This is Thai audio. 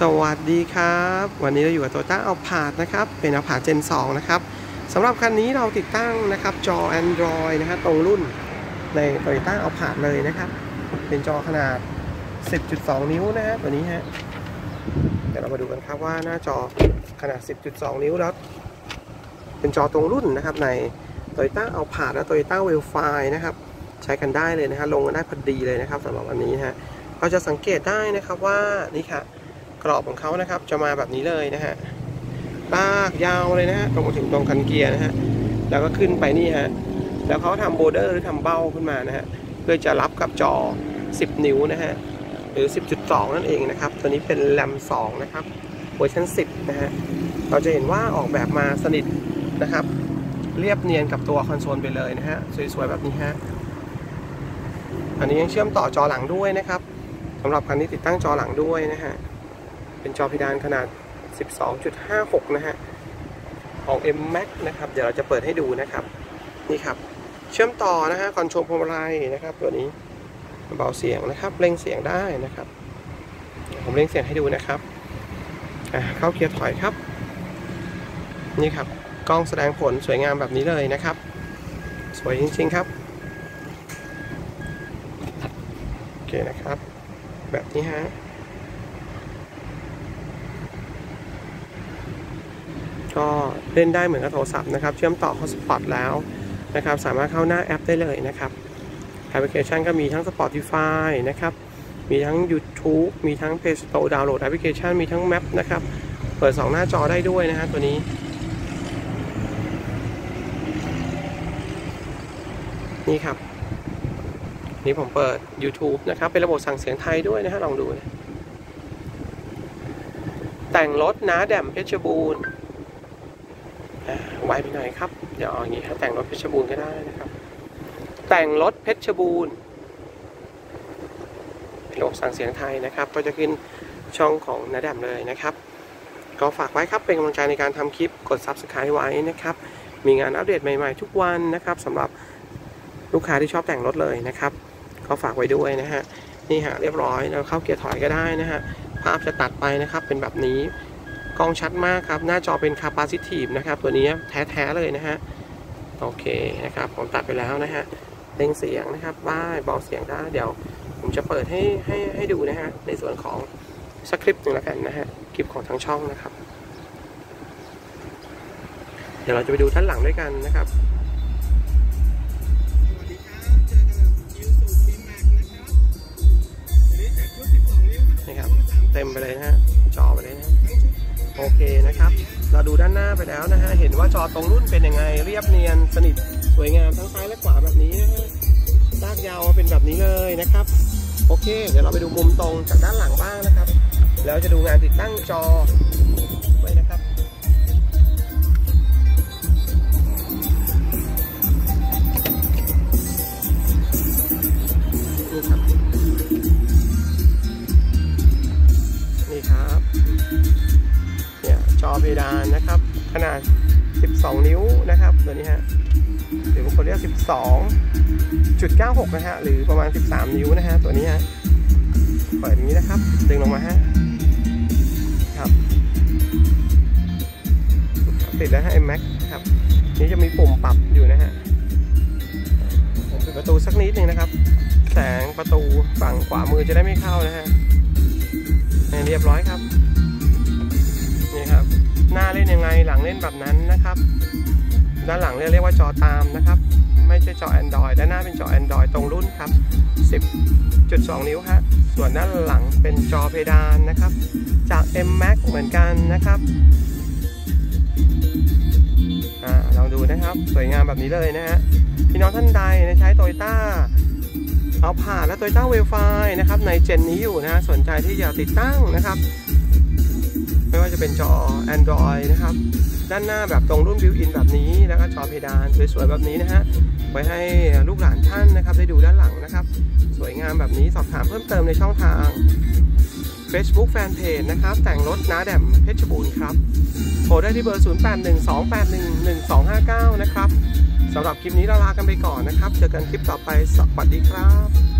สวัสดีครับ วันนี้เราอยู่กับโตต้าเอาผาดนะครับ เป็นเอาผาดเจน 2 นะครับสำหรับคันนี้เราติดตั้งนะครับจอ Android นะฮะตรงรุ่นในโตยต้าเอาผาดเลยนะครับ เป็นจอขนาด 10.2 นิ้วนะฮะตัวนี้ฮะเดี๋ยวเรามาดูกันครับว่าหน้าจอขนาด 10.2 นิ้วแล้ว เป็นจอตรงรุ่นนะครับใน Toyota a l p a r d และ Toyota w e l f i นะครับใช้กันได้เลยนะฮะลงกันได้พอดีเลยนะครับสำหรับอันนี้ฮะเราจะสังเกตได้นะครับว่านี่ฮะ กรอบของเขานะครับ จะมาแบบนี้เลยนะฮะลากยาวเลยนะฮะตรงมาถึงตรงคันเกียร์นะฮะแล้วก็ขึ้นไปนี่ฮะแล้วเขาทำ border หรือทำเบ้าขึ้นมานะฮะเพื่อจะรับกับจอ 10 นิ้วนะฮะหรือ 10.2 นั่นเองนะครับ ตัวนี้เป็นแรม2นะครับเวอร์ชัน10 นะฮะเราจะเห็นว่าออกแบบมาสนิทนะครับ เรียบเนียนกับตัวคอนโซลไปเลยนะฮะสวยๆแบบนี้ฮะอันนี้ยังเชื่อมต่อจอหลังด้วยนะครับสำหรับคันนี้ติดตั้งจอหลังด้วยนะฮะ เป็นจอพิดานขนาด 12.56 นะฮะ ของ M Max นะครับ เดี๋ยวเราจะเปิดให้ดูนะครับ นี่ครับ เชื่อมต่อนะฮะคอนโทรลพวงมาลัยนะครับ ตัวนี้เบาเสียงนะครับเร่งเสียงได้นะครับ ผมเร่งเสียงให้ดูนะครับเข้าเกียร์ถอยครับ นี่ครับกล้องแสดงผลสวยงามแบบนี้เลยนะครับ สวยจริง ๆ ครับโอเคนะครับ แบบนี้ฮะ ก็เล่นได้เหมือนกับโทรศัพท์นะครับ เชื่อมต่อ Hotspot แล้วนะครับ สามารถเข้าหน้าแอปได้เลยนะครับแอปพลิเคชันก็มีทั้ง Spotify นะครับ มีทั้ง YouTube มีทั้ง Play Store ดาวน์โหลดแอปพลิเคชัน มีทั้ง Map นะครับ เปิด 2 หน้าจอได้ด้วยนะฮะตัวนี้นี่ครับ นี่ผมเปิด YouTube นะครับ เป็นระบบสั่งเสียงไทยด้วยนะฮะลองดูนะแต่งรถนะแดมเพชรบูรณ์ ไวไปหน่อยครับเดี๋ยวอย่างนี้ครับแต่งรถเพชรบูรณ์ก็ได้นะครับ แต่งรถเพชรบูรณ์ระบบสั่งเสียงไทยนะครับ ก็จะขึ้นช่องของนาแดมเลยนะครับ ก็ฝากไว้ครับเป็นกำลังใจในการทำคลิปกด Subscribe ไว้นะครับ มีงานอัปเดตใหม่ๆ ทุกวันนะครับสำหรับลูกค้าที่ชอบแต่งรถเลยนะครับ ก็ฝากไว้ด้วยนะฮะนี่ฮะเรียบร้อยแล้วเข้าเกียร์ถอยก็ได้นะฮะภาพจะตัดไปนะครับเป็นแบบนี้ กล้องชัดมากครับ หน้าจอเป็น capacitive นะครับ ตัวนี้แท้ ๆ เลยนะฮะ โอเคนะครับ ผมตัดไปแล้วนะฮะเล่งเสียงนะครับบ้ายเบาเสียงได้ เดี๋ยวผมจะเปิดให้ให้ให้ดูนะฮะ ในส่วนของสคริปต์หนึ่งแล้วกันนะฮะ คลิปของทางช่องนะครับ เดี๋ยวเราจะไปดูท่านหลังด้วยกันนะครับนี่ครับ เต็มไปเลยนะฮะ โอเคนะครับ เราดูด้านหน้าไปแล้วนะฮะ เห็นว่าจอตรงรุ่นเป็นยังไง เรียบเนียนสนิทสวยงามทั้งซ้ายและขวาแบบนี้นะฮะลากยาวเป็นแบบนี้เลยนะครับ โอเค เดี๋ยวเราไปดูมุมตรงจากด้านหลังบ้างนะครับ แล้วจะดูงานติดตั้งจอานนะครับ ขนาด 12 นิ้วนะครับตัวนี้ฮะหรือบางคนเรียก 12.96 นะฮะหรือประมาณ 13 นิ้วนะฮะตัวนี้ฮะเปิดอย่างนี้นะครับ ดึงลงมาฮะครับติดแล้วฮะ iMac ครับนี่จะมีปุ่มปรับอยู่นะฮะผมปิดประตูสักนิดนึงนะครับ แสงประตูฝั่งขวามือจะได้ไม่เข้านะฮะเรียบร้อยครับ หน้าเล่นยังไงหลังเล่นแบบนั้นนะครับ ด้านหลังเรียกว่าจอตามนะครับ ไม่ใช่จอ Android ด้านหน้าเป็นจอ Android ตรงรุ่นครับ 10.2 นิ้วฮะส่วนด้านหลังเป็นจอเพดานนะครับ จาก M Max เหมือนกันนะครับอ่าลองดูนะครับสวยงามแบบนี้เลยนะฮะพี่น้องท่านใดใช้โตโยต้าAlphard และ Toyota Vellfire นะครับใน gen นี้อยู่นะสนใจที่จะติดตั้งนะครับ ไม่ว่าจะเป็นจอ Android นะครับ ด้านหน้าแบบตรงรุ่น built-in แบบนี้ แล้วก็จอเพดานสวยๆแบบนี้นะฮะ ไว้ให้ลูกหลานท่านนะครับ ได้ดูด้านหลังนะครับ สวยงามแบบนี้สอบถามเพิ่มเติมในช่องทาง Facebook Fanpage นะครับ แต่งรถน้าแดมเพชรบูรณ์ครับโทรได้ที่เบอร์ 0812811259 นะครับสำหรับคลิปนี้เราลากันไปก่อนนะครับ เจอกันคลิปต่อไปสวัสดีครับ